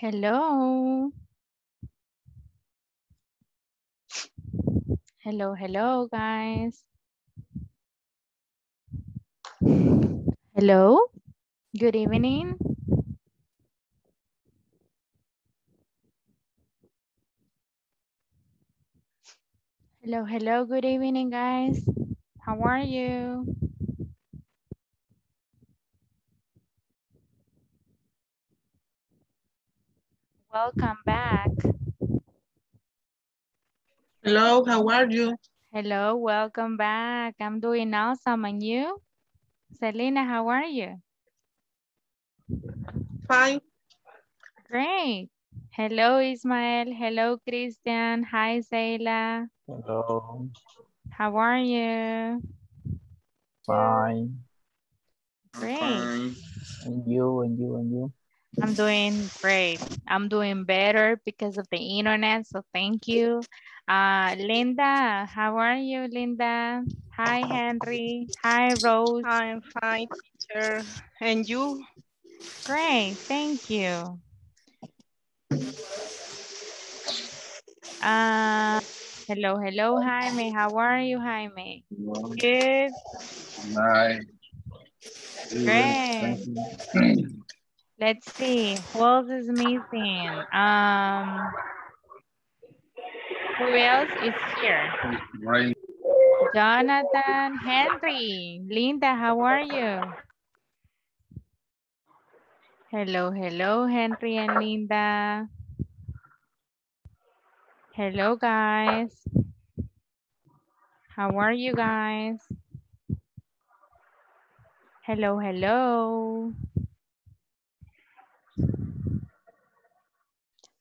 Hello. Hello, hello, guys. Hello. Good evening. Hello, hello. Good evening, guys. How are you? Welcome back. Hello, how are you? Hello, welcome back. I'm doing awesome. And you? Selena, how are you? Fine. Great. Hello, Ismael. Hello, Christian. Hi, Zayla. Hello. How are you? Fine. Great. And you, and you, and you? I'm doing great. I'm doing better because of the internet, so thank you. Uh, Linda, how are you, Linda? Hi, Henry. Hi, Rose. I'm fine, teacher. And you? Great, thank you. Uh, hello, hello, Jaime. How are you, Jaime? Good. Nice. Great. Let's see, who else is missing? Um, who else is here? Right. Jonathan, Henry, Linda, how are you? Hello, hello, Henry and Linda. Hello, guys. How are you guys? Hello, hello.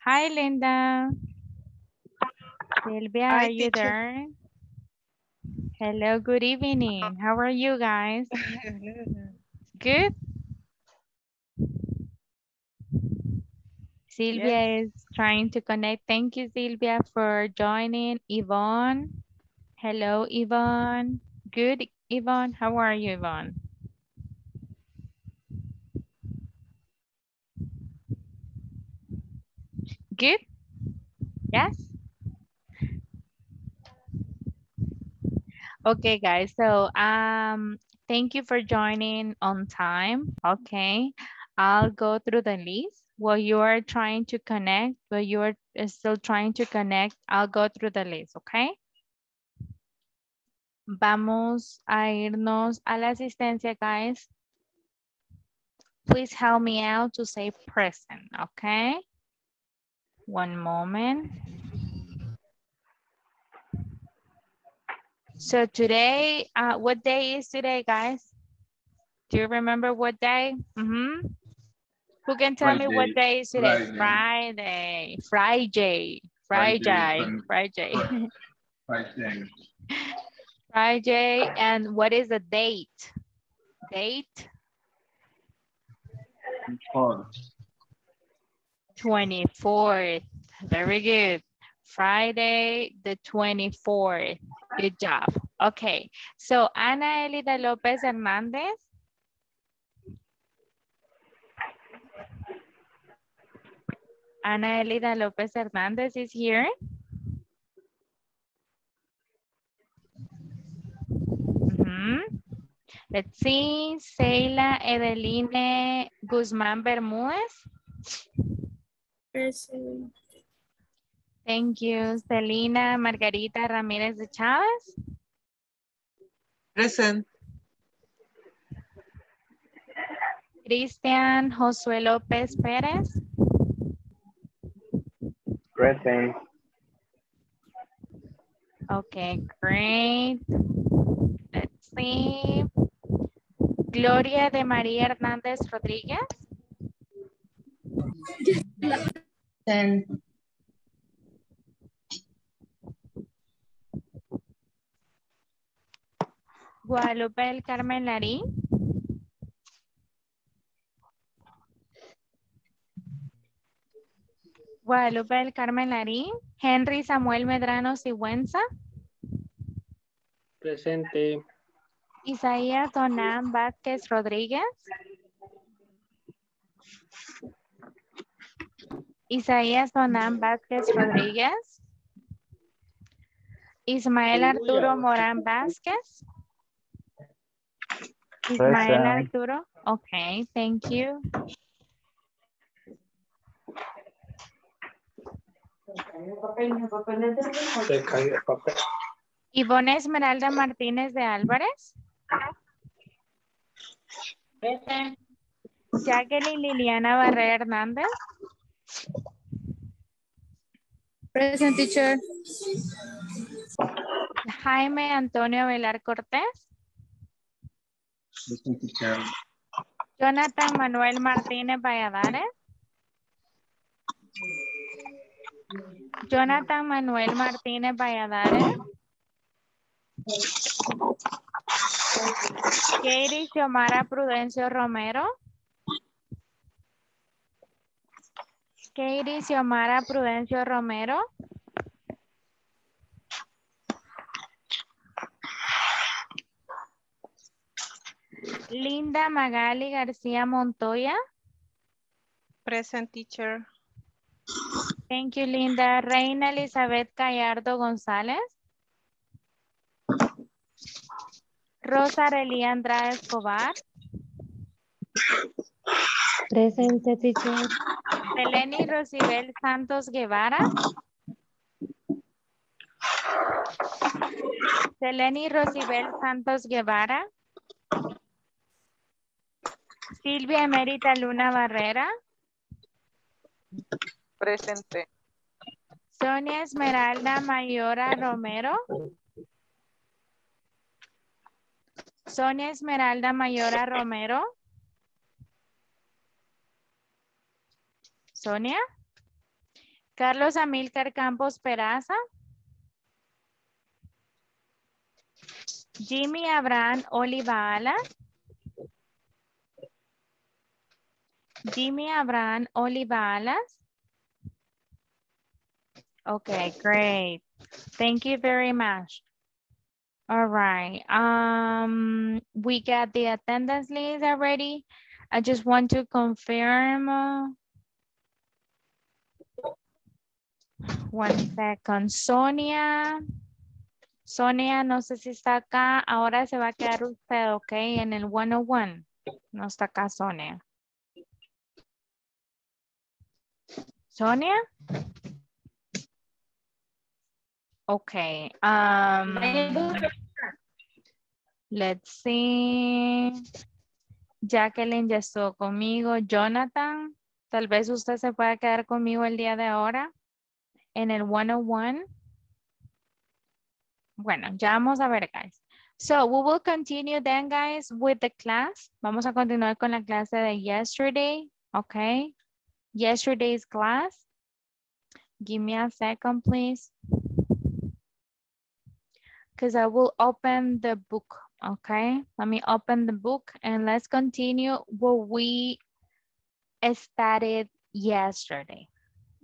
Hi, Linda. Sylvia, Hi, are you teacher. there? Hello, good evening. How are you guys? Good? Sylvia is trying to connect. Thank you, Sylvia, for joining. Yvonne. Hello, Yvonne. Good, Yvonne. How are you, Yvonne? Good? Yes? Okay, guys. So, um, thank you for joining on time. Okay. I'll go through the list. While you are trying to connect, while you are still trying to connect, I'll go through the list, okay? Vamos a irnos a la asistencia, guys. Please help me out to say present, okay? One moment. So today, uh, what day is today, guys? Do you remember what day? Mm-hmm. Who can tell me what day is today? Friday. Friday. Friday. Friday. Friday, Friday. Friday. And what is the date? Date? Four. 24th. Very good. Friday, the 24th. Good job. Okay. So Ana Elida Lopez Hernandez. Ana Elida Lopez Hernandez is here. Mhm. Let's see. Seila Edeline Guzmán Bermúdez. Thank you. Celina Margarita Ramírez de Chávez. Present. Cristian Josué López Pérez. Present. Okay, great. Let's see. Gloria de María Hernández Rodríguez. Guadalupe del Carmen Larín. Guadalupe del Carmen Larín. Henry Samuel Medrano Sigüenza. Presente. Isaías Donán Vázquez Rodríguez. Isaías Donán Vázquez Rodríguez. Ismael Arturo Morán Vázquez. Ismael Present. Arturo. Okay, thank you. Se cayó el papel. Ivonne Esmeralda Martínez de Álvarez. Jacqueline Liliana Barrera Hernández. Present teacher. Jaime Antonio Velar Cortés. Present teacher. Jonathan Manuel Martínez Valladares. Jonathan Manuel Martínez Valladares. Katie Xiomara Prudencio Romero. Katie Xiomara Prudencio Romero. Linda Magali García Montoya. Present teacher. Thank you, Linda. Reina Elizabeth Gallardo González. Rosa Arelí Andrade Escobar. Presente teacher. Seleni Rosibel Santos Guevara. Seleni Rosibel Santos Guevara. Silvia Emérita Luna Barrera. Presente. Sonia Esmeralda Mayora Romero. Sonia Esmeralda Mayora Romero. Sonia. Carlos Amílcar Campos Peraza. Jimmy Abraham Oliva Alas. Jimmy Abraham Oliva Alas. Okay, great. Thank you very much. All right. Um, we got the attendance list already. I just want to confirm. uh, One second. Sonia. Sonia, no sé si está acá. Ahora se va a quedar usted, ok, en el 101. No está acá Sonia. Sonia? Okay. Um, let's see. Jacqueline ya estuvo conmigo. Jonathan, tal vez usted se pueda quedar conmigo el día de ahora en el 101. Bueno, ya vamos a ver, guys. So, we will continue then, guys, with the class. Vamos a continuar con la clase de yesterday, okay? Yesterday's class. Give me a second, please. Because I will open the book, okay? Let me open the book and let's continue what we started yesterday,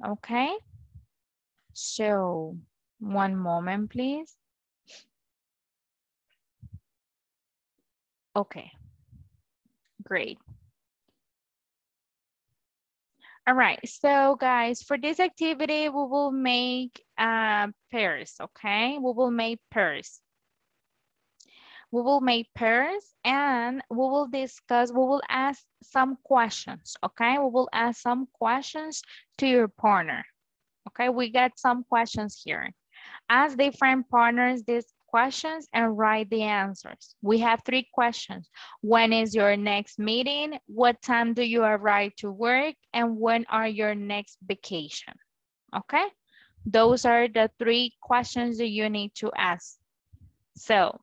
okay? So, one moment, please. Okay, great. All right, so guys, for this activity, we will make uh, pairs, okay? We will make pairs. We will make pairs and we will discuss, we will ask some questions, okay? We will ask some questions to your partner, okay? We got some questions here. Ask different partners these questions and write the answers. We have three questions. When is your next meeting? What time do you arrive to work? And when are your next vacation? Okay, those are the three questions that you need to ask. So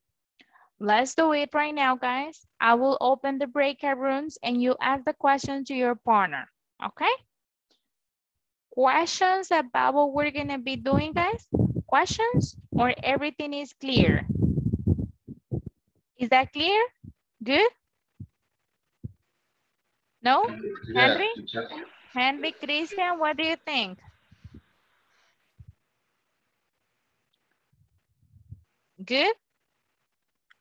let's do it right now, guys. I will open the breakout rooms and you ask the question to your partner, okay? Questions about what we're gonna be doing, guys? Questions or everything is clear? Is that clear? Good? No? Yeah, Henry? Henry, Christian, what do you think? Good?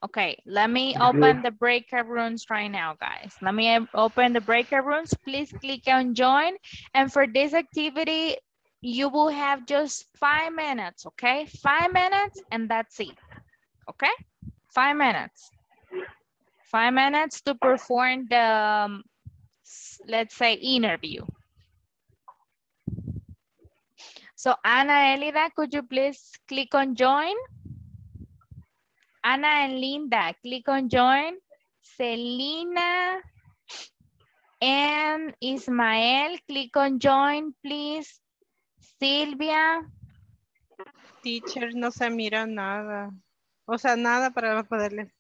Okay, let me open the breakout rooms right now, guys. Let me open the breakout rooms. Please click on join. And for this activity, you will have just five minutes, okay? Five minutes and that's it, okay? Five minutes. Five minutes to perform the, um, let's say, interview. So Ana Elida, could you please click on join? Ana and Linda, click on join. Selena and Ismael, click on join, please. Silvia, Teacher, no se mira nada. O sea, nada para poderle.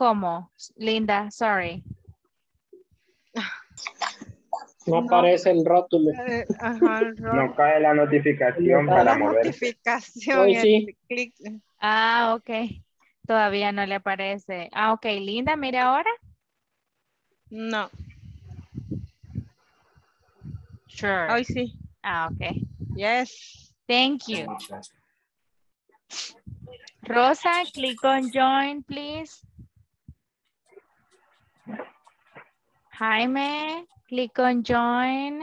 ¿cómo? Linda, sorry. No aparece el rótulo. Eh, Ajá, el No cae la notificación No, para La mover. notificación. Hoy y el sí. clic. Ah, ok. Todavía no le aparece. Ah, ok. Linda, mire ahora. No, Sure. hoy sí. Ah, ok. Yes. Thank you. Rosa, click on join, please. Jaime, click on join.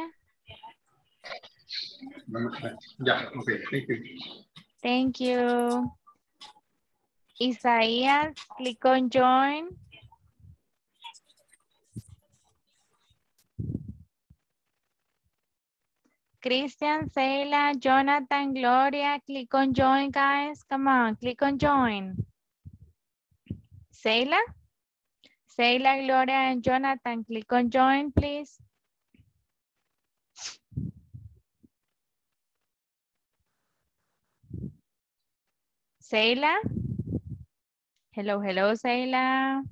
Yeah, okay, thank you. Thank you. Isaías, click on join. Christian, Seila, Jonathan, Gloria, click on join, guys. Come on, click on join. Seila? Seila, Gloria, and Jonathan, click on join, please. Seila? Hello, hello, Seila.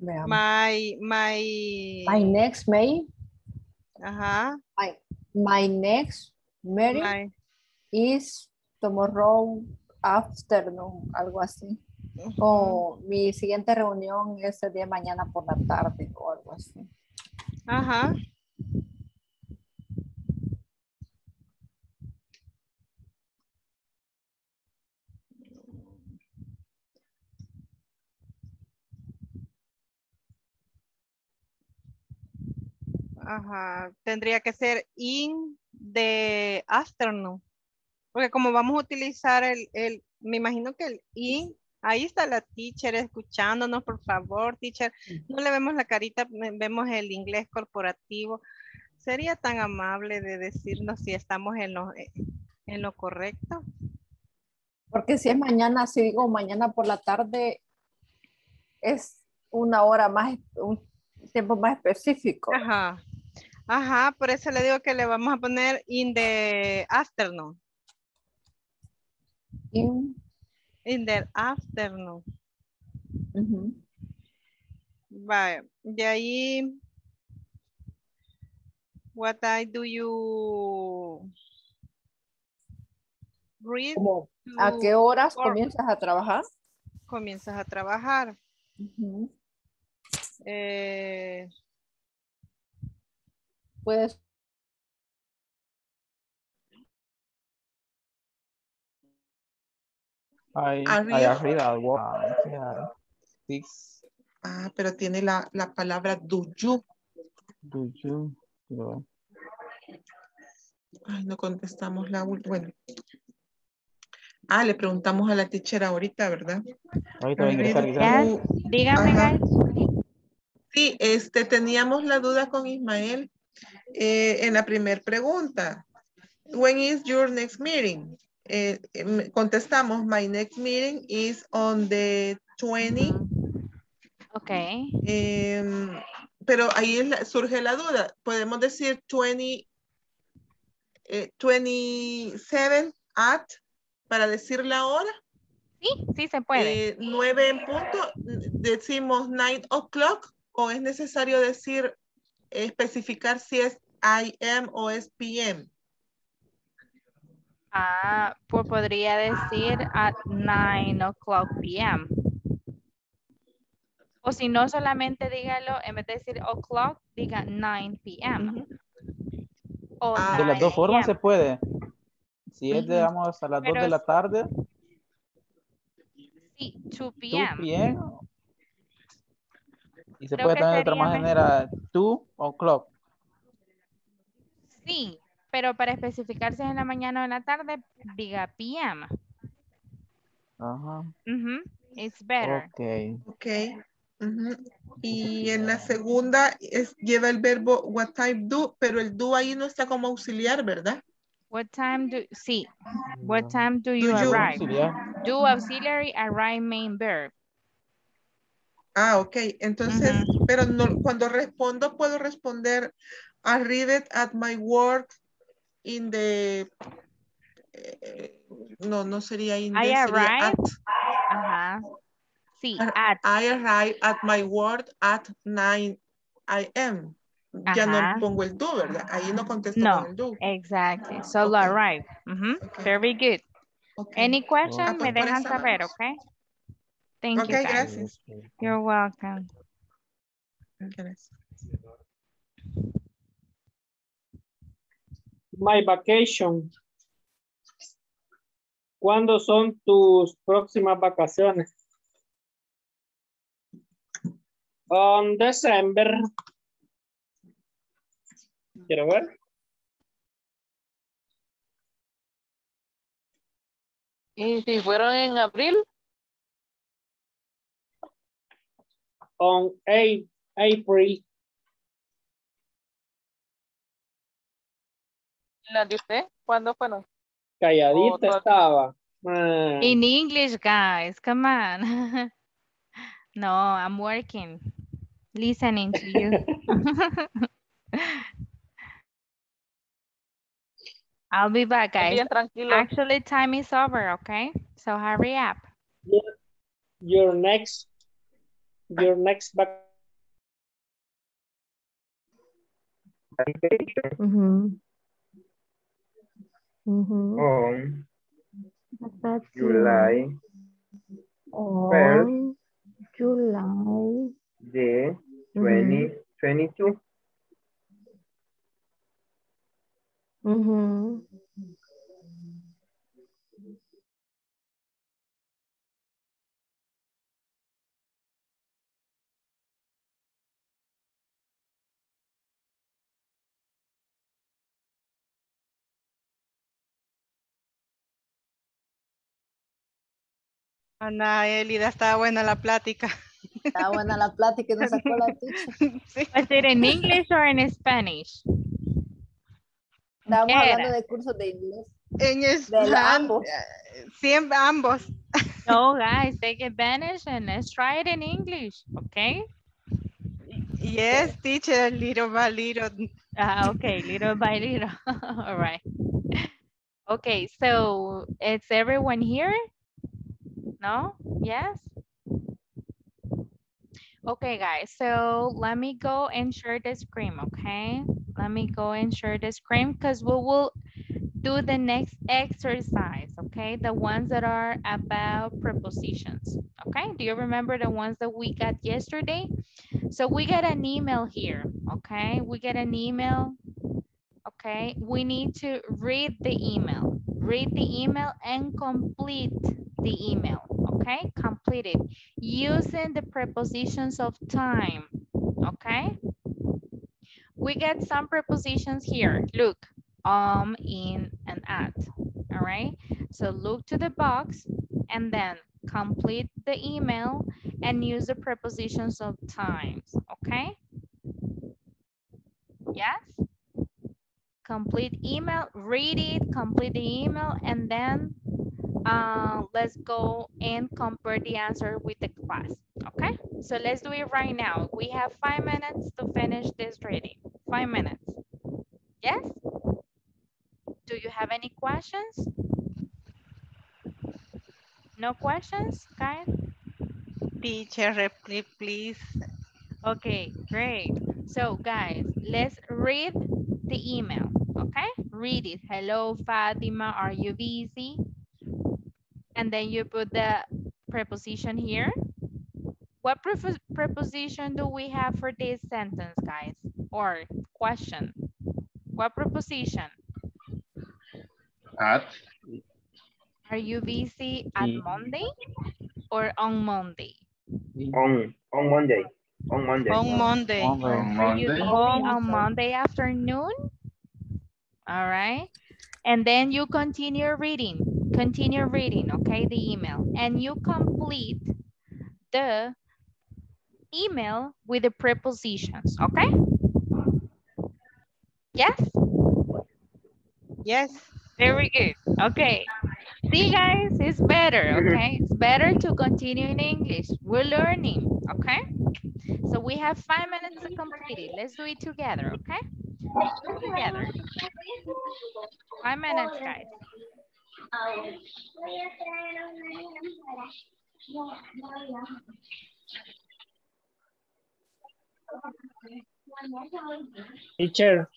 My, my. My next May, Ajá. my next meeting My. is tomorrow afternoon, algo así. O mi siguiente reunión es el día de mañana por la tarde o algo así. Ajá. Ajá. Tendría que ser in the afternoon. Porque como vamos a utilizar el, el, me imagino que el in, ahí está la teacher escuchándonos, por favor, teacher. No le vemos la carita, ve- vemos el inglés corporativo. ¿Sería tan amable de decirnos si estamos en lo, eh, en lo correcto? Porque si es mañana, si digo mañana por la tarde, es una hora más, un tiempo más específico. Ajá. Ajá, por eso le digo que le vamos a poner in the afternoon. In- In the afternoon. Vale. De ahí. What time do you read? Como, ¿A qué horas work? comienzas a trabajar? comienzas a trabajar? Eh, Puedes I, I Arriba. agree that one. Yeah. Six. Ah, pero tiene la, la palabra do you. Do you? do- Ay, no contestamos la última. Bueno. Ah, le preguntamos a la teacher ahorita, ¿verdad? Ahorita voy a ingresar quizás. Dígame. Sí, este, teníamos la duda con Ismael eh, en la primera pregunta. When is your next meeting? Eh, em, contestamos, my next meeting is on the 20. Ok. em, pero ahí la- surge la duda. Podemos decir 20, eh, 27 at para decir la hora. Sí, sí se puede. Eh, 9 en punto. Decimos 9 o'clock o es necesario decir, especificar si es AM o es PM. Ah, pues podría decir at 9 o'clock p.m. O si no, solamente dígalo, en vez de decir o'clock, diga 9 p.m. O Ah, De las 9 dos formas se p.m. puede. Si es, digamos, a las 2 Pero de la tarde, Sí, 2 2 p.m. Y se Creo puede también de otra manera, 2 o'clock. Sí, pero para especificar si es en la mañana o en la tarde, diga p.m. Ajá. Ujú, It's better. Ok. Ok. Ujú. Y en la segunda es, lleva el verbo what time do, pero el do ahí no está como auxiliar, ¿verdad? What time do, sí, what time do you Do you- arrive? Auxiliar. Do auxiliary, arrive main verb. Ah, ok. Entonces, pero no, cuando respondo puedo responder arrived at my work in the eh, no, no sería in the, I sería arrived. at. Ajá. Sí, at. I arrive at my work at 9 a.m. Ya Ajá. no pongo el do, ¿verdad? Ahí no contesto No, con el do. exactly. Solo Ok. arrive. Ujú, Ok. Very good. Ok. Any question, Ah, me dejan saber, vamos. Okay? Thank Ok, you, guys. gracias. You're welcome. Gracias. My vacation. ¿Cuándo son tus próximas vacaciones? On December. Quiero ver. ¿Y si fueron en abril? On A- April. ¿Las de usted? ¿Cuándo fueron? Calladita Oh, estaba. Ah, In English, guys, come on. no, I'm working. Listening to you. I'll be back, guys. Bien tranquilo. Actually, time is over, okay? So hurry up. your next, your next vac Mhm. Mhm. On Vacación. July On July. the Mhm. 22. Mhm. Ana Elida, estaba buena la plática. Está buena la plática y nos sacó la teacher. Sí. In English or in Spanish? Estábamos hablando de cursos de inglés. En español, ambos. eh, Siempre ambos. No, guys, take advantage and let's try it in English, okay? Yes, teacher, little by little. Ah, okay, little by little. All right. Okay, so is everyone here? No? Yes? Okay, guys, so let me go and share the screen, okay? Let me go and share the screen because we will do the next exercise, okay? The ones that are about prepositions, okay? Do you remember the ones that we got yesterday? So we get an email here, okay? We get an email, okay? We need to read the email, read the email and complete the email, okay? Complete it using the prepositions of time, okay? We get some prepositions here. Look, um, in, and at, all right? So look to the box and then complete the email and use the prepositions of times, okay? Yes? Complete email, read it, complete the email, and then uh, let's go and compare the answer with the class, okay? So let's do it right now. We have five minutes to finish this reading, five minutes. Yes? Do you have any questions? No questions, guys? Teacher, please. Okay, great. So guys, let's read the email, okay? Read it. Hello, Fatima, are you busy? And then you put the preposition here. What prepo- preposition do we have for this sentence, guys? Or question? What preposition? At. Are you busy at Mm. Monday or on Monday? On, on Monday. On Monday. On Monday. On Are you Monday. busy on Monday afternoon? All right. And then you continue reading, continue reading, okay, the email. And you complete the email with the prepositions, okay? Yes? Yes. Very good. Okay. See, guys, it's better, okay? It's better to continue in English. We're learning, okay? So we have five minutes to complete it. Let's do it together, okay? Let's do it together. Five minutes, guys. Teacher,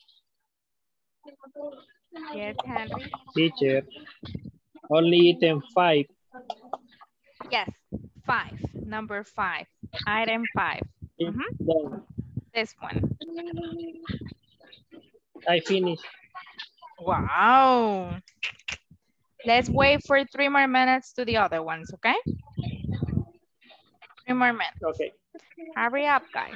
Yes, Henry. teacher. Only item five. Yes, five. Number five. Item five. Mhm. done. This one. I finished. Wow. Let's wait for three more minutes to the other ones, okay? Three more minutes. Okay. Hurry up, guys.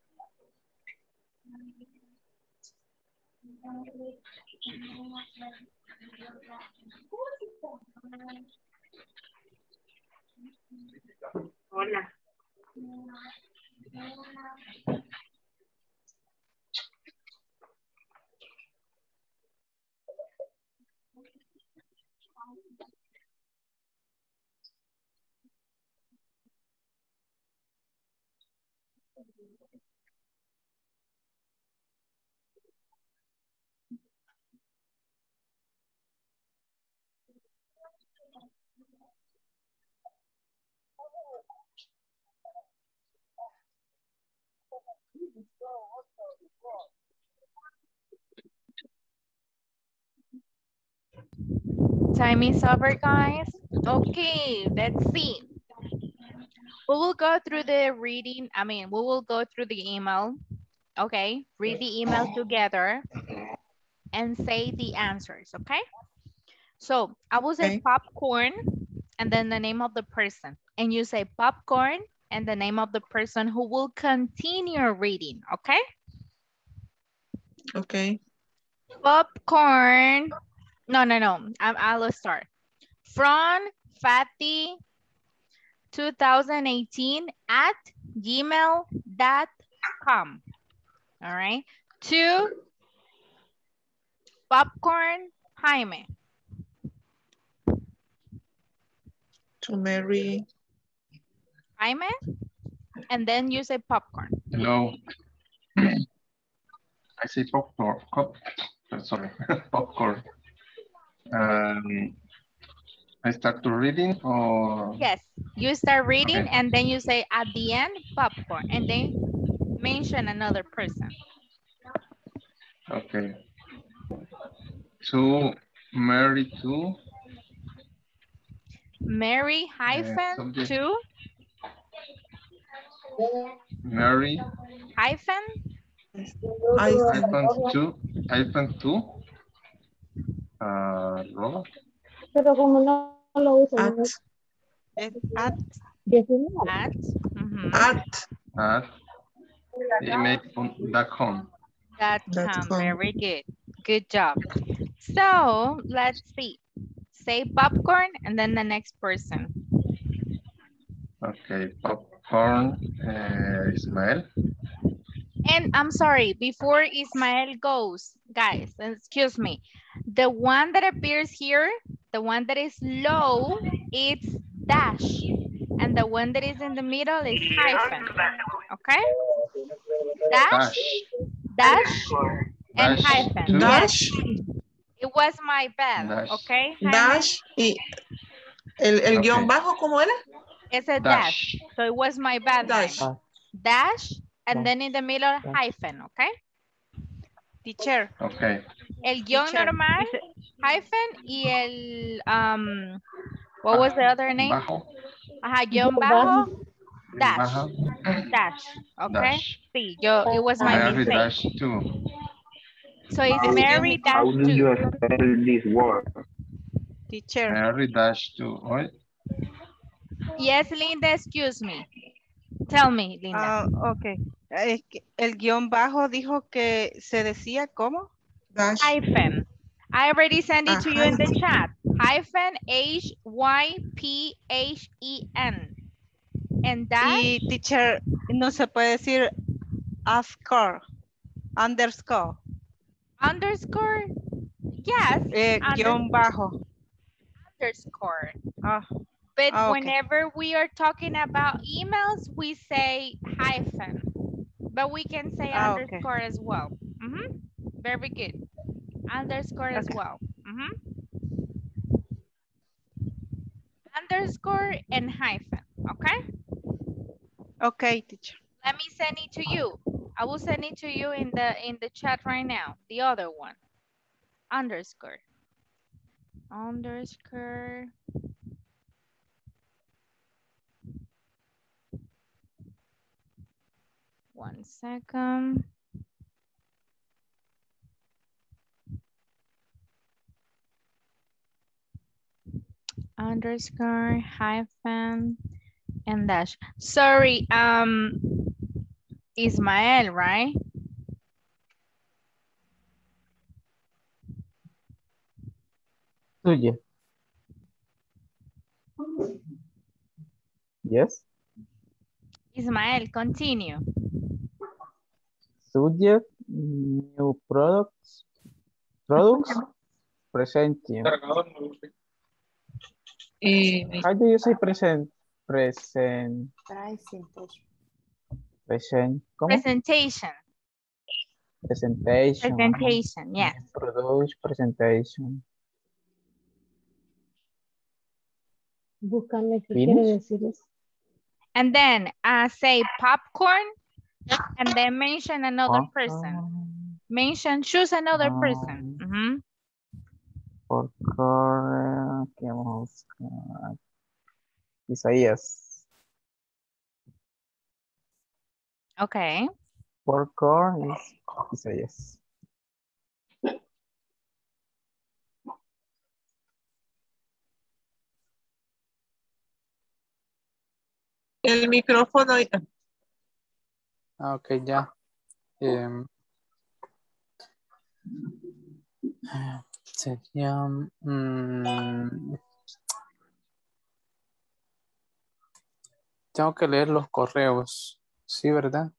Hola. Time is over, guys. Okay, let's see. We will go through the reading. I mean, we will go through the email. Okay, read the email together and say the answers, okay? So I will say Okay. popcorn and then the name of the person. And you say popcorn and the name of the person who will continue reading, okay? Okay. Popcorn. No, no, no. I, I'll start. From Fatty 2018 at gmail.com. All right. To popcorn, Jaime. To Mary. Jaime. And then you say popcorn. Hello. I say popcorn. Pop, uh, sorry, popcorn. Um, I start to reading or Yes. You start reading Okay. and then you say at the end, popcorn. And then mention another person. okay. To Mary to Mary hyphen subject. to Mary hyphen I hyphen to hyphen to uh, Roma. Pero como no lo uso, at, no Es at, decimal. at. at, at email.com. Dot Dot com. com. Very good. Good job. So let's see. Say popcorn and then the next person. Okay, popcorn, uh, Ismael. And I'm sorry, before Ismael goes, guys, excuse me. The one that appears here, the one that is low, it's dash. And the one that is in the middle is hyphen. Okay? Dash, Dash, dash, and Dash hyphen. dash, It was my bad, Dash. okay? Jaime? dash y el, el Ok. guión bajo, ¿cómo era? It's a dash. dash. So it was my bad. Dash. Jaime. Dash, and Dash. then in the middle, hyphen, okay? teacher. Okay, El guión Teacher, normal, hyphen, y el, um, what was the other name? bajo, Ajá, guión Guión bajo, bajo. dash, bajo, dash, okay? dash. Sí, yo, it was my Mary mistake. dash too. So it's Mary dash How do you two. spell this word? Teacher. Mary dash two. Oye, Yes, Linda, excuse me. Tell me, Linda. Ah, ok. Es que el guion bajo dijo que se decía ¿cómo? Dash. Hyphen. I already sent it to you in the chat. Hyphen, H-Y-P-H-E-N. And that, Y teacher, no se puede decir underscore, underscore, underscore, yes, eh, Under- guion bajo. underscore. Ah, But Ah, okay. whenever we are talking about emails, we say hyphen. But we can say okay. underscore as well. Mhm. Very good. Underscore as Okay. well. Mhm. Underscore and hyphen, okay? ok, teacher. Let me send it to you. I will send it to you in the in the chat right now. The other one. Underscore. Underscore. One second. Underscore hyphen and dash. Sorry, um, Ismael, right? Suya. Yes. Ismael, continue. Subject, new products. Products, presenting. How do you say present? Present. Present. ¿Cómo? Presentation. Presentation. Presentation, yes. Produce presentation. Búscame qué quiere decir eso. And then uh, say popcorn and then mention another person. Mention, choose another person. Um, Mhm. Popcorn, ¿qué vamos a buscar? Isaías. Okay. Popcorn is Isaías. El micrófono. Ah, ok, ya. Em, sería... mm, tengo que leer los correos. Sí, ¿verdad?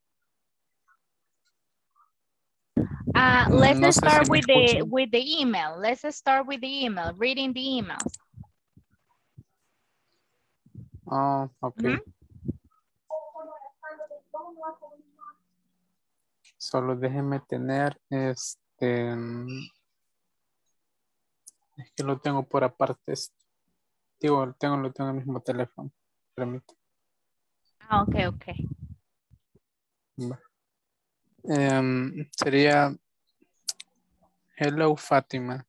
Uh, let's no start si with the with the email. Let's start with the email. Reading the emails. Oh, ok. Ujú. Solo déjeme tener este. Es que lo tengo por aparte. Digo, lo tengo, lo tengo en el mismo teléfono. Permítame. Ah, ok, ok. Em, sería Hello Fatima.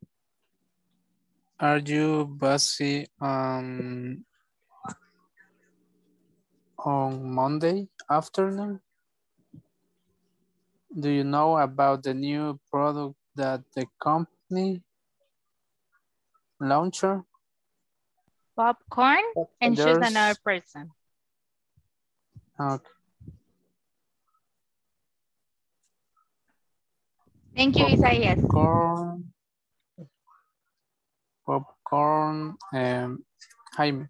Are you busy um, on Monday afternoon? Do you know about the new product that the company launcher? Popcorn and choose There's- another person. Okay. Thank you, Isaías. Popcorn. Popcorn. Um, Jaime.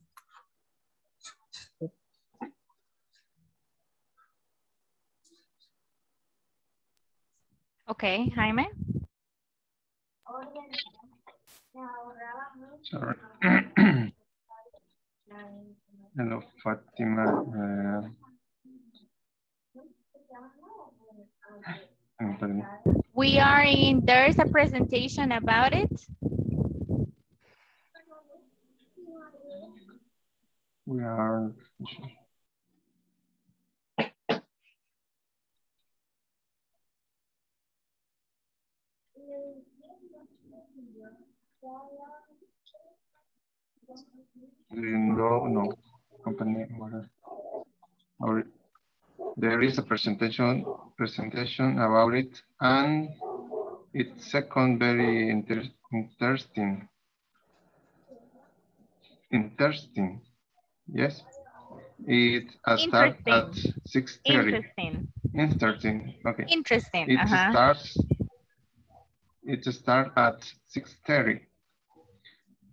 Okay, Jaime. Sorry. Hello, Fatima. Uh, um. We are in, there is a presentation about it. we are. You know? No. Company. what- Or there is a presentation presentation about it, and it's second very inter interesting. Interesting. Yes. It starts at six thirty. Interesting. Interesting. Okay. Interesting. It uh-huh. starts. It start at six thirty.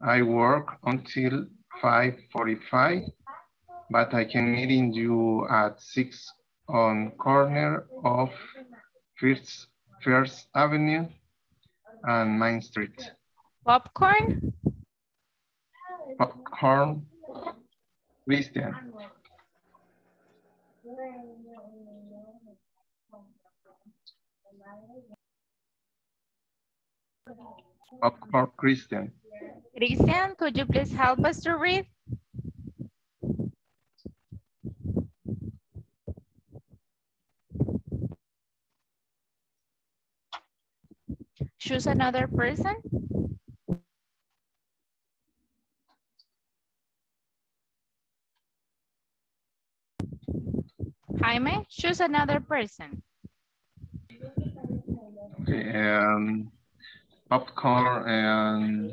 I work until five forty-five, but I can meeting you at six on corner of First First Avenue and Main Street. Popcorn. Popcorn. Christian. Popcorn Christian. Christian, could you please help us to read? Choose another person. Jaime, choose another person. Okay, um, popcorn and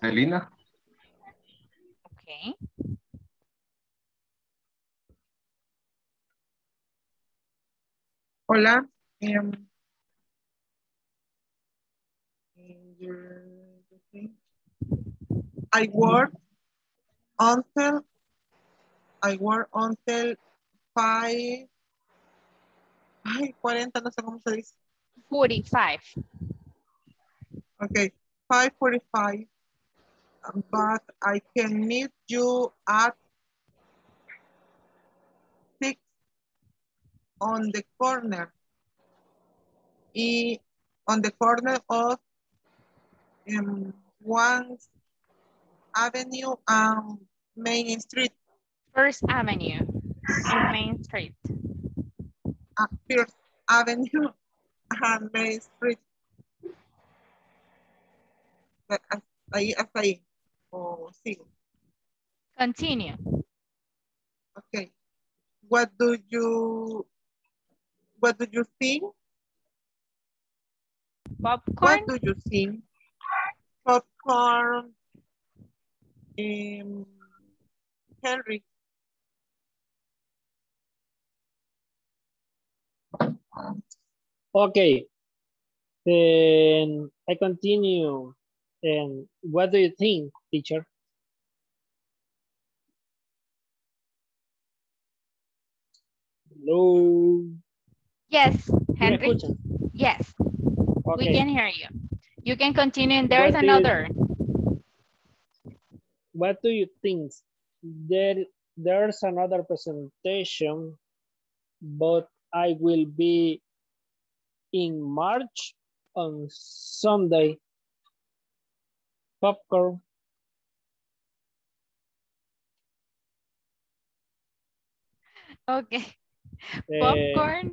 Selena. Okay. Hola. em, in your- I work until I work until five. Ay, 40, no sé cómo se dice. 45. Okay, 5:45. um, But I can meet you at six on the corner. Y on the corner of um, one Avenue and Main Street. First Avenue and Main Street. uh, First Avenue and Main Street. Eh, hasta Ahí, hasta ahí. O sigo. Continue. Okay. What do you, what do you think? Popcorn. What do you think? Popcorn. Um, Henry. Okay. Then I continue. And what do you think, teacher? Hello. Yes, Henry. Yes, we can hear you. You can continue. And there's What do you- another. What do you think? There, there's another presentation, but I will be in March on Sunday. Popcorn. Okay. eh, Popcorn.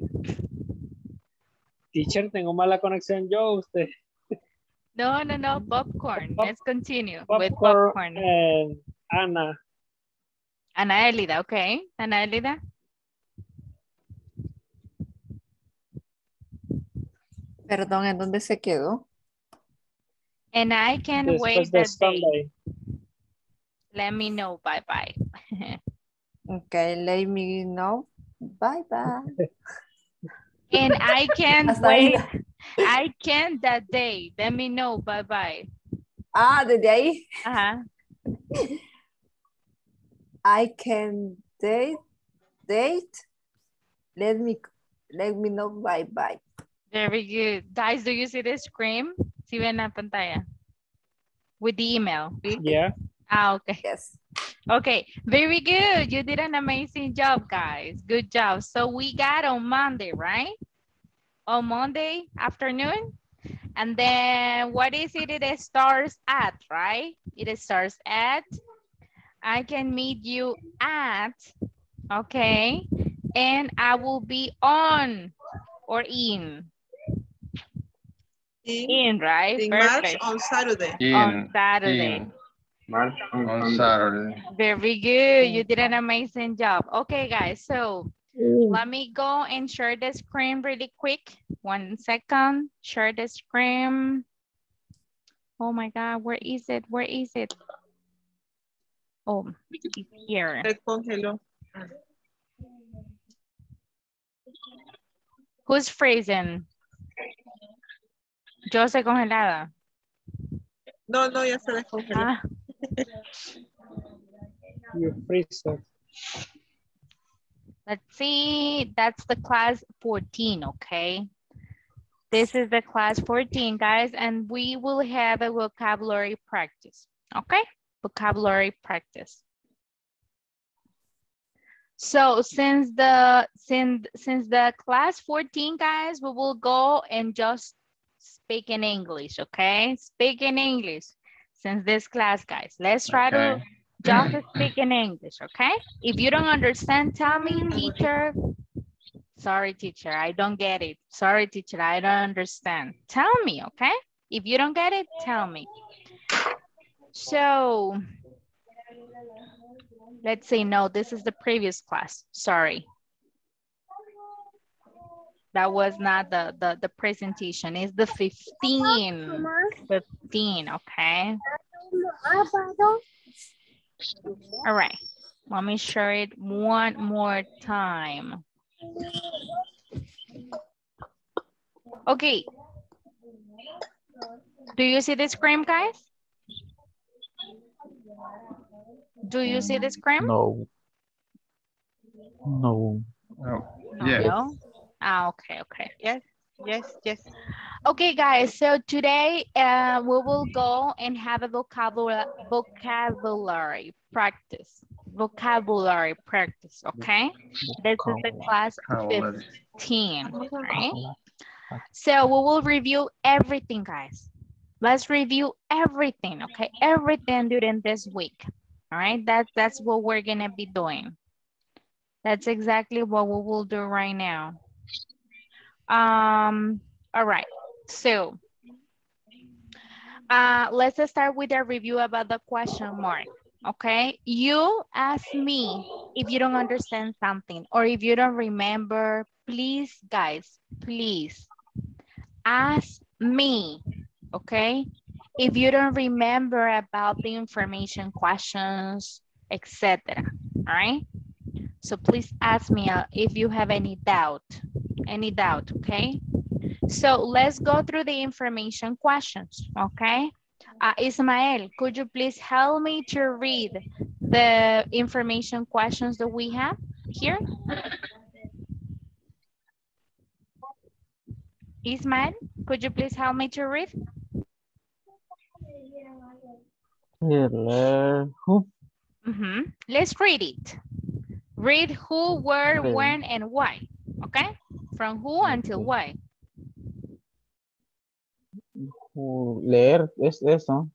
teacher, tengo mala conexión yo, usted. No, no, no. Popcorn. Pop- Let's continue with Popcorn popcorn. and Ana. Ana Elida, okay. Ana Elida. Perdón, ¿en dónde se quedó? And I can Después wait de that day. Let me know. Bye bye. Okay, let me know. Bye bye. and I can Hasta ahí. wait. I can that day. Let me know. Bye bye. Ah, desde ahí. Ajá. I can date, date. Let me, let me know. Bye bye. Very good. Guys, do you see the screen? Si ven la pantalla. With the email. Yeah. Ah, okay. Yes. Okay, very good. You did an amazing job, guys. Good job. So we got on Monday, right? On Monday afternoon. And then what is it? It starts at, right? It starts at. I can meet you at, okay? And I will be on or in. In, In, right? in March on Saturday. In, On Saturday. in, March on, on Saturday. Very good. You did an amazing job. Okay, guys. So Mm. let me go and share the screen really quick. One second. Share the screen. Oh my God, where is it? Where is it? Oh, it's here. Se. Who's freezing? Yo soy congelada. No, no, ya se descongeló. Ah, You freeze it. let's see. That's the class 14, okay? This is the class 14, guys, and we will have a vocabulary practice, okay? Vocabulary practice. So since the since since the class 14 guys, we will go and just speak in English, okay? Speak in English since this class, guys. Let's try to just speak in English, okay? If you don't understand, tell me, teacher. Sorry, teacher, I don't get it. Sorry, teacher, I don't understand. Tell me, okay? If you don't get it, tell me. So, let's say, no, this is the previous class. Sorry. That was not the, the, the presentation. It's the 15. 15, okay? All right, let me share it one more time. Okay. Do you see the screen, guys? Do you see the screen? No. No. Oh, No, yeah. no? Ah, okay, okay. Yes, yes, yes. Okay, guys, so today uh, we will go and have a vocabulary, vocabulary practice. Vocabulary practice, okay? This is the class Vocabulary. 15, right? So we will review everything, guys. Let's review everything, okay? Everything during this week, all right? That, that's what we're gonna be doing. That's exactly what we will do right now. Um, all right, so uh, let's start with a review about the question mark, okay? You ask me if you don't understand something or if you don't remember, please, guys, please ask me, okay? If you don't remember about the information questions, etc. all right? So please ask me uh, if you have any doubt, any doubt, okay? So let's go through the information questions, okay? Uh, Ismael, could you please help me to read the information questions that we have here? Ismael, could you please help me to read? Who? Mhm. Let's read it. Read who, where, Okay. when, and why. Okay? From who until why. Who- Leer es eso.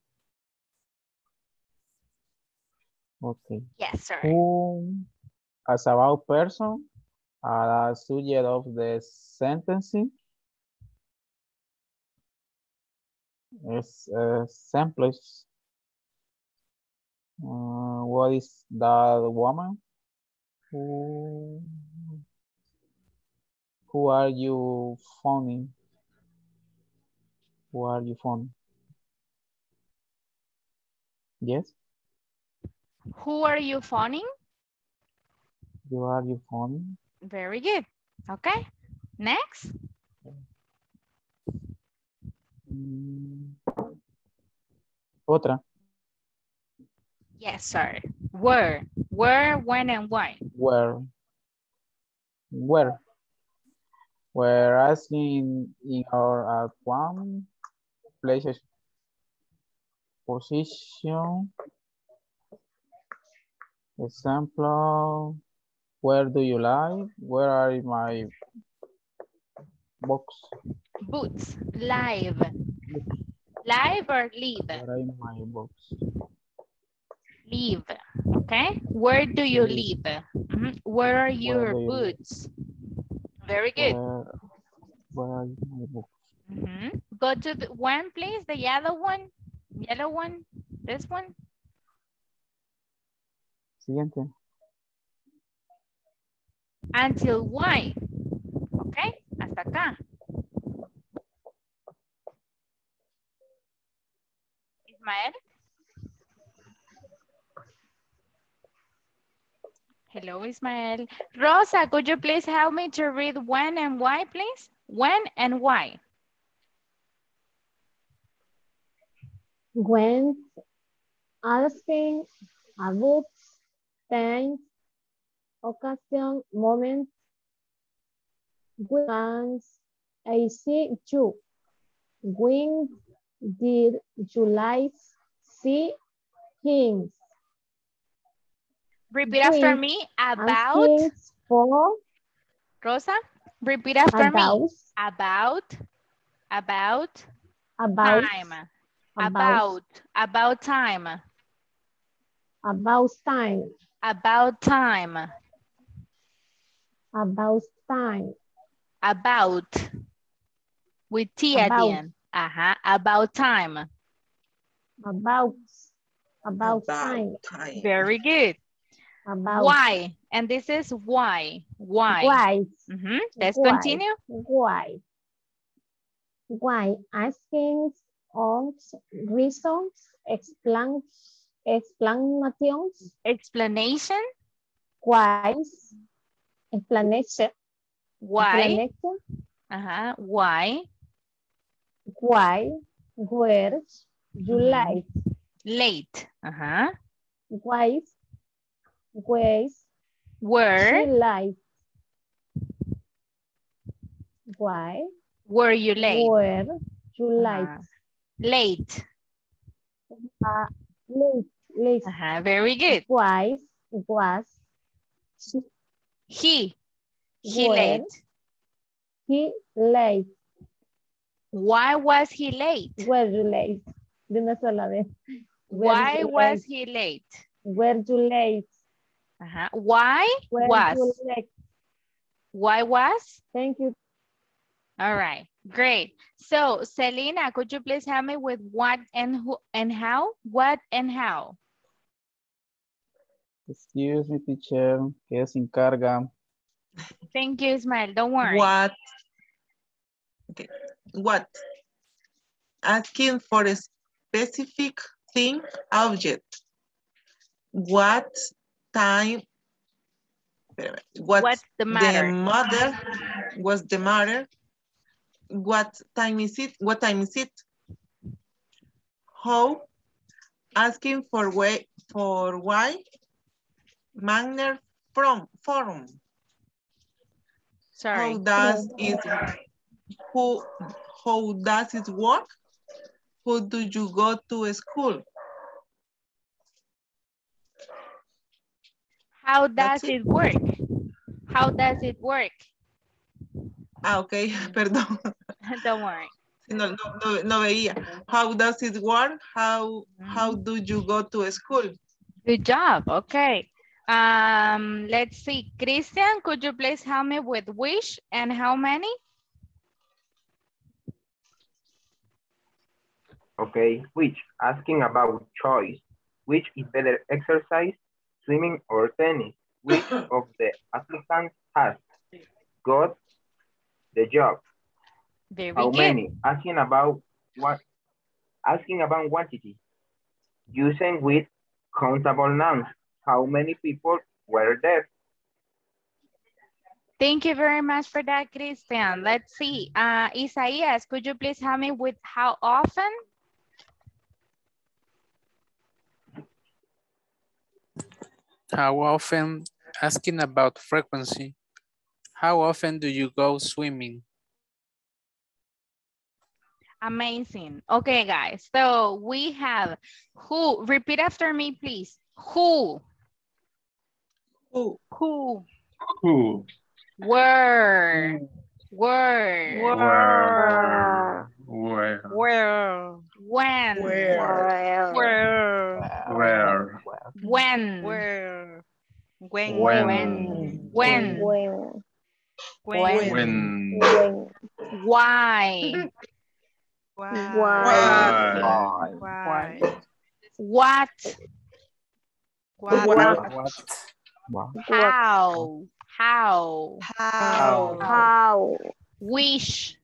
Okay. Yes, sir. Who as about person are the subject of the sentence. Es uh, simplest. Uh, what is that woman? Who, who are you phoning? Who are you phoning? Yes, Who are you phoning? Who are you phoning? Very good. Okay. Next. Mm. Otra. Yes, sir. Where, where, when, and why. Where? Where? We're asking in our at one places position. Example, where do you live? Where are my books? Boots. Live. Live or leave? Where are my books? Leave. Okay. Where do you Leave. live? Mhm. Where are your you boots? Very good. Where, where are my books? Mhm. Go to the one, please. The yellow one. Yellow one. This one. Siguiente. Until why. Ok. Hasta acá. Ismael. Hello, Ismael. Rosa, could you please help me to read when and why, please? When and why. When asking about times, occasion, moments, when I see you. When did you last see him? Repeat after me. About. For Rosa, repeat after me. about, About. About. about, Time. about, About. About time. about time, About time. about time, About. With T at the About. end. Ajá. About time. about, about time, time. Very good. About Why? And this is why. Why? why, Mhm. Let's Why? continue. why, why asking on reasons, explain, explanations, Explanation. why, explanation, Why? explanation, Ajá. Why? why, where, you Mhm. like, Late. Ajá. why, ways, Where? she why, Were you late? where, you like, Ajá. Late. uh, late, late, Ajá. Very good. why, was, she, He. He late. he late, Why was he late? were you late, de una sola vez, Were Why was late? he late? were you late, Ajá. Why were you was? Why was? thank you, All right, great. So, Selena, could you please help me with what and who and how? What and how? Excuse me, teacher, que se encarga. Thank you, Ismael. Don't worry. What? Okay. What? Asking for a specific thing, object. What time? What What's the matter? mother? What's the matter? What time is it? What time is it? How? Asking for way for why? Manner from form. Sorry. How does it who, how does it work? Who do you go to school? How does it. it work? How does it work? Ah, ok, perdón. Don't worry. No, no, no, no veía. How does it work? How, how do you go to school? Good job. Okay. Um, let's see. Christian, could you please help me with which and how many? Okay, which? Asking about choice. Which is better exercise, swimming or tennis? Which of the applicants has got the job? Very How good. many? Asking about what? Asking about quantity. Using with countable nouns. How many people were there? Thank you very much for that, Christian. Let's see. Uh, Isaias, could you please help me with how often? How often, asking about frequency. How often do you go swimming? Amazing. Okay, guys. So we have who. Repeat after me, please. Who, Who, Who, Who? were, were, Where? Where? where, when, where, where, Where? When, where, when, When? when, When, when, When? when, why, why, why, why, what, what, What? What? how, how, how, how, wish,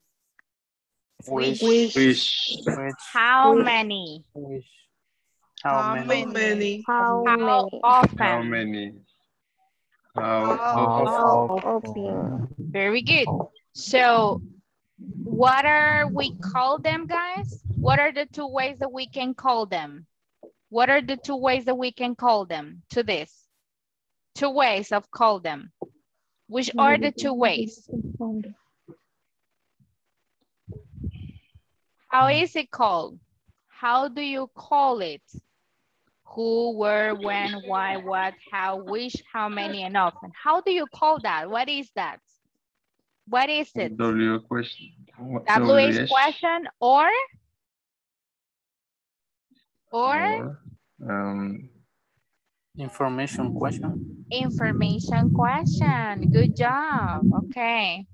Wish. Wish. Fish. Which, how Wish. many, wish. How How how many? many, how how many, often. How many? How How often? open, Very good. So what are we call them, guys? What are the two ways that we can call them? What are the two ways that we can call them to this? Two ways of call them. Which are the two ways? How is it called? How do you call it? Who, where, when, why, what, how, which, how many, and often. How do you call that? What is that? What is it? W question. WH question or? Or Or, um, Information question. information question. Good job. Okay.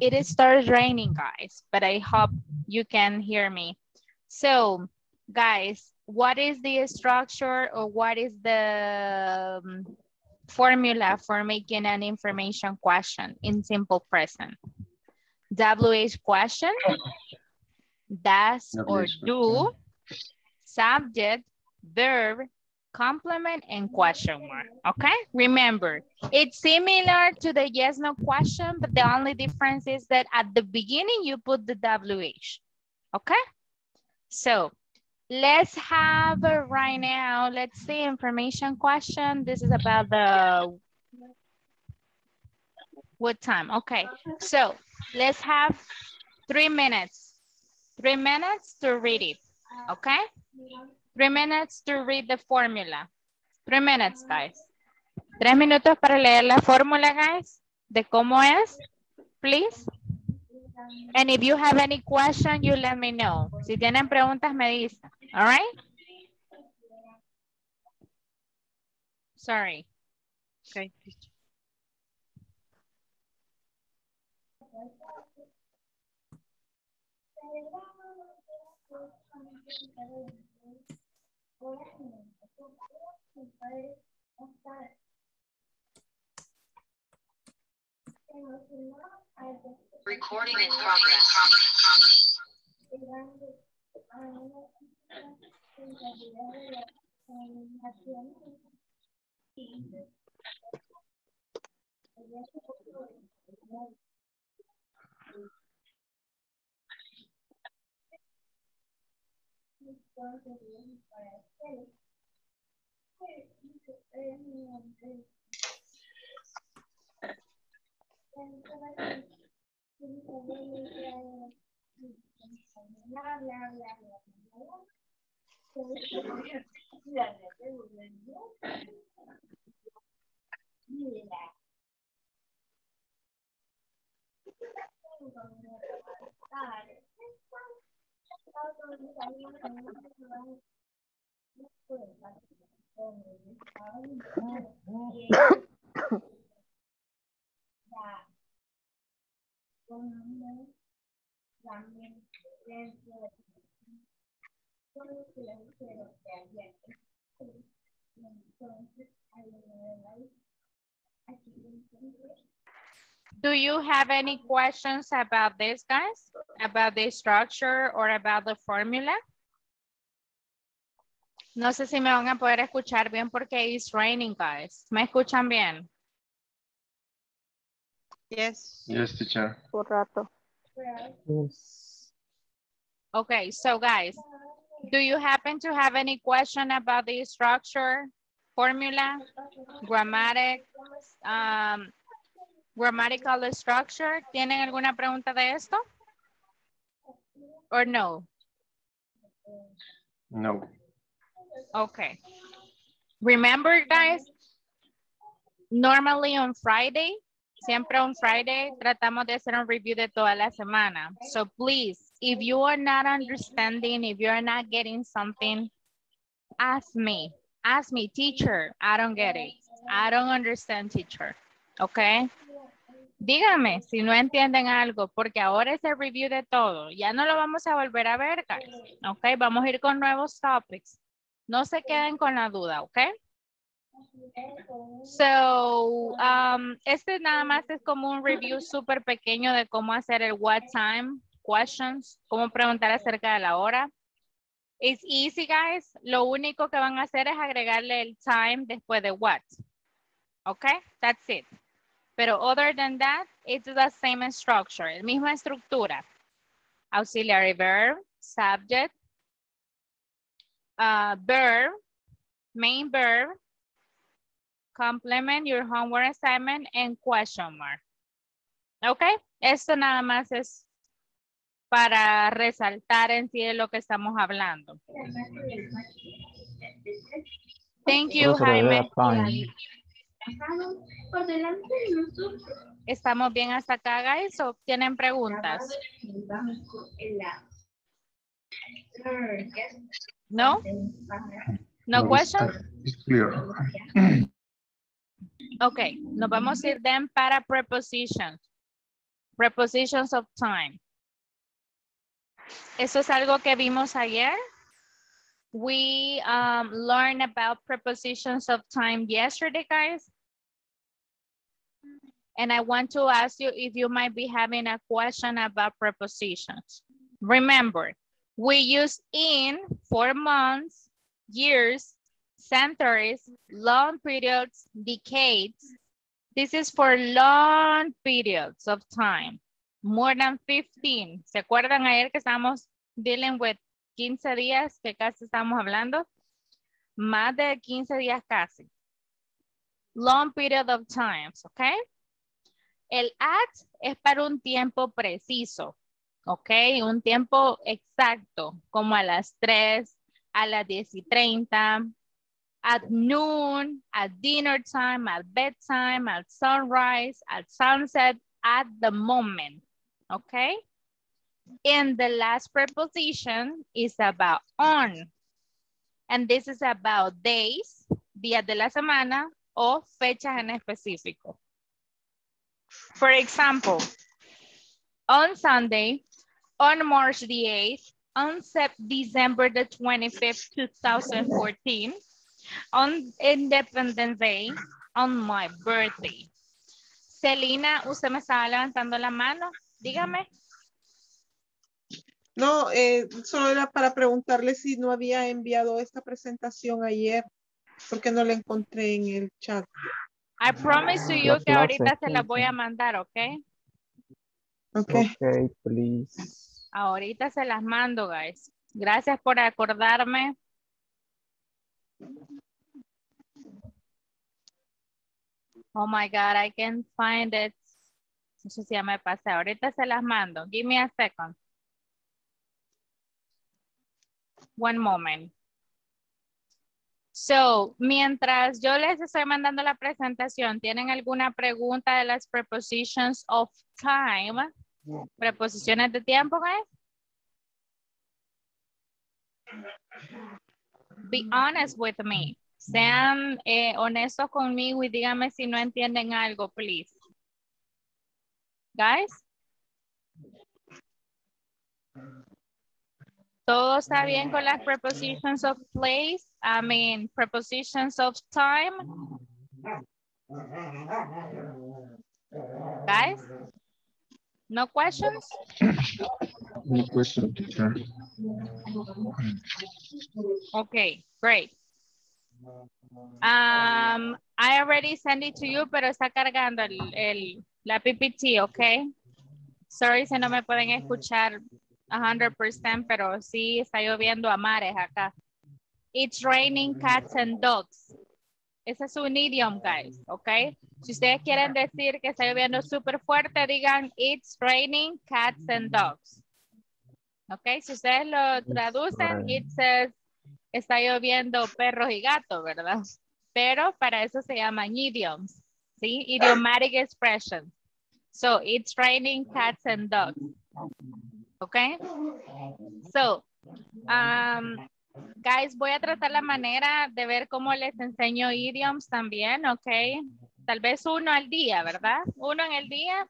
It starts raining, guys, but I hope you can hear me. So, guys, what is the structure or what is the um, formula for making an information question in simple present? WH question, does or do, subject, verb, complement, and question mark, okay? Remember, it's similar to the yes, no question, but the only difference is that at the beginning, you put the WH, okay? So, let's have right now, let's see, information question. This is about the, what time? Okay, so let's have three minutes. Three minutes to read it, okay? Three minutes to read the formula. Three minutes, guys. Tres minutos para leer la fórmula, guys, de cómo es, please. And if you have any question, you let me know. Si tienen preguntas, me dicen. All right? Sorry. Okay. Recording in progress. Gracias. 是的，是的，就是牛。你呢？大。到时候你想用什么？你不能用。嗯嗯。对。嗯嗯。Do you have any questions about this, guys? About the structure or about the formula? No sé si me van a poder escuchar bien porque it's raining, guys. ¿Me escuchan bien? Yes. Yes, teacher. Por rato. Yes. Okay, so guys, do you happen to have any question about the structure, formula, grammatic, um, grammatical structure? ¿Tienen alguna pregunta de esto? Or no? No. Okay. Remember, guys, normally on Friday, siempre on Friday, tratamos de hacer un review de toda la semana. So please, if you are not understanding, if you're not getting something, ask me. Ask me, teacher, I don't get it. I don't understand, teacher. Okay? Dígame si no entienden algo, porque ahora es el review de todo. Ya no lo vamos a volver a ver, guys. Ok, vamos a ir con nuevos topics. No se queden con la duda, ¿ok? So, um, este nada más es como un review súper pequeño de cómo hacer el what time questions, cómo preguntar acerca de la hora. It's easy, guys. Lo único que van a hacer es agregarle el time después de what. ¿Ok? That's it. Pero other than that, it's the same structure, la misma estructura. Auxiliary verb, subject, uh, verb, main verb, complement your homework assignment, and question mark. ¿Ok? Esto nada más es para resaltar en sí de lo que estamos hablando. Thank you, Jaime. ¿Estamos bien hasta acá, guys? ¿O tienen preguntas? ¿No? ¿No question? Ok, nos vamos a ir then para prepositions. Prepositions of time. Eso es algo que vimos ayer. We um, learned about prepositions of time yesterday, guys. And I want to ask you if you might be having a question about prepositions. Remember, we use in for months, years, centuries, long periods, decades. This is for long periods of time, more than 15. ¿Se acuerdan ayer que estamos dealing with 15 días que casi estamos hablando? Más de 15 días casi. Long period of times, ¿ok? El at es para un tiempo preciso, ¿ok? Un tiempo exacto, como a las 3, a las 10 y 30, at noon, at dinner time, at bedtime, at sunrise, at sunset, at the moment, okay? And the last preposition is about on. And this is about days, días de la semana, o fechas en específico. For example, on Sunday, on March the 8th, on December the 25th, 2014, on Independence Day, on my birthday. Celina, usted me estaba levantando la mano. Dígame. No, eh, solo era para preguntarle si no había enviado esta presentación ayer, porque no la encontré en el chat. I promise to you que ahorita se la voy a mandar, ¿ok? Okay. Okay, please. Ahorita se las mando, guys. Gracias por acordarme. Oh my God, I can't find it. Eso ya me pasé. Ahorita se las mando. Give me a second. One moment. So, mientras yo les estoy mandando la presentación, ¿tienen alguna pregunta de las prepositions of time? Preposiciones de tiempo, guys? Be honest with me. Sean eh, honestos conmigo y díganme si no entienden algo, please. Guys? ¿Todo está bien con las prepositions of place? I mean, prepositions of time? Guys? No questions? No question, teacher. Okay, great. Um, I already sent it to you, pero está cargando el, el, la PPT, okay? Sorry si no me pueden escuchar 100%, pero sí está lloviendo a mares acá. It's raining cats and dogs. Ese es un idiom, guys, okay? Si ustedes quieren decir que está lloviendo súper fuerte, digan it's raining cats and dogs. Ok, si ustedes lo traducen, it says está lloviendo perros y gatos, ¿verdad? Pero para eso se llaman idioms, ¿sí? Idiomatic expressions. So, it's raining cats and dogs. Okay? So, um, guys, voy a tratar la manera de ver cómo les enseño idioms también, ¿ok? Tal vez uno al día, ¿verdad? Uno en el día.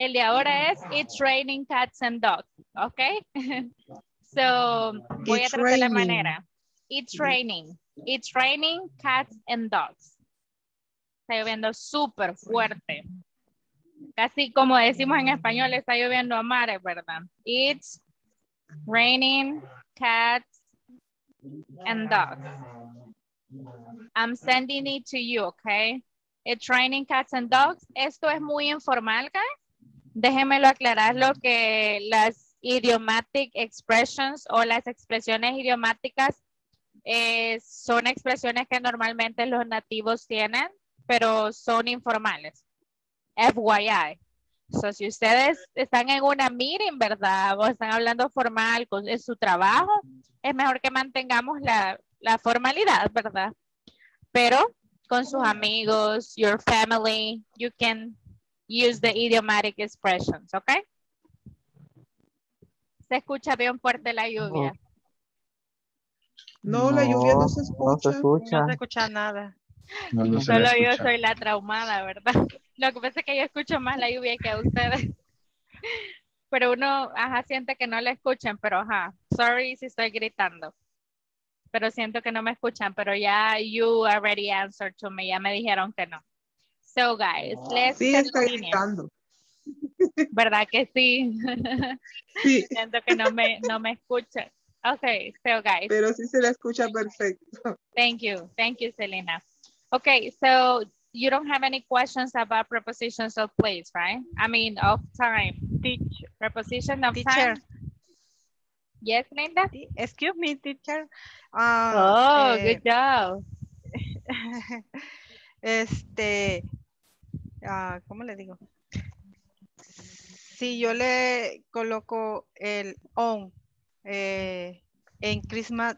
El de ahora es It's raining cats and dogs, ¿ok? so, voy It's a tratar la manera. It's raining. It's raining cats and dogs. Está lloviendo súper fuerte. Casi como decimos en español, está lloviendo a mares, ¿verdad? It's raining cats and dogs. I'm sending it to you, okay? It's raining cats and dogs. Esto es muy informal, guys. Déjenmelo aclarar lo que las idiomatic expressions o las expresiones idiomáticas eh, son expresiones que normalmente los nativos tienen, pero son informales. FYI. So, si ustedes están en una meeting, ¿verdad? O están hablando formal con en su trabajo, es mejor que mantengamos la, la formalidad, ¿verdad? Pero con sus amigos, your family, you can use the idiomatic expressions, ¿ok? Se escucha bien fuerte la lluvia. No, la lluvia no se No se escucha. No se escucha nada. No, no se Solo yo escucha. soy la traumada, ¿verdad? Lo que pasa es que yo escucho más la lluvia que a ustedes. Pero uno, ajá, siente que no la escuchan, pero ajá, sorry si estoy gritando. Pero siento que no me escuchan, pero ya you already answered to me, ya me dijeron que no. So guys, let's Sí, continue. gritando. ¿Verdad que sí? Sí, siento que no me, no me escuchan. Okay, so guys. pero sí se la escucha perfecto. Thank you. Thank you, Selena. Okay, so you don't have any questions about prepositions of place, right? I mean, of time. Teach, Preposition of teacher, time. Yes, Linda? Excuse me, teacher. Ah, Oh, eh, good job. este, ah, ¿cómo le digo? Si yo le coloco el on eh, en Christmas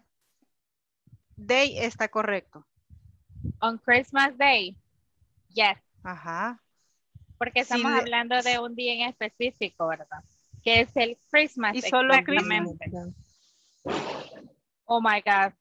Day, está correcto. On Christmas Day. Yes, Ajá. porque estamos hablando de un día en específico, ¿verdad? Que es el Christmas. Y solo exactamente. Oh my God.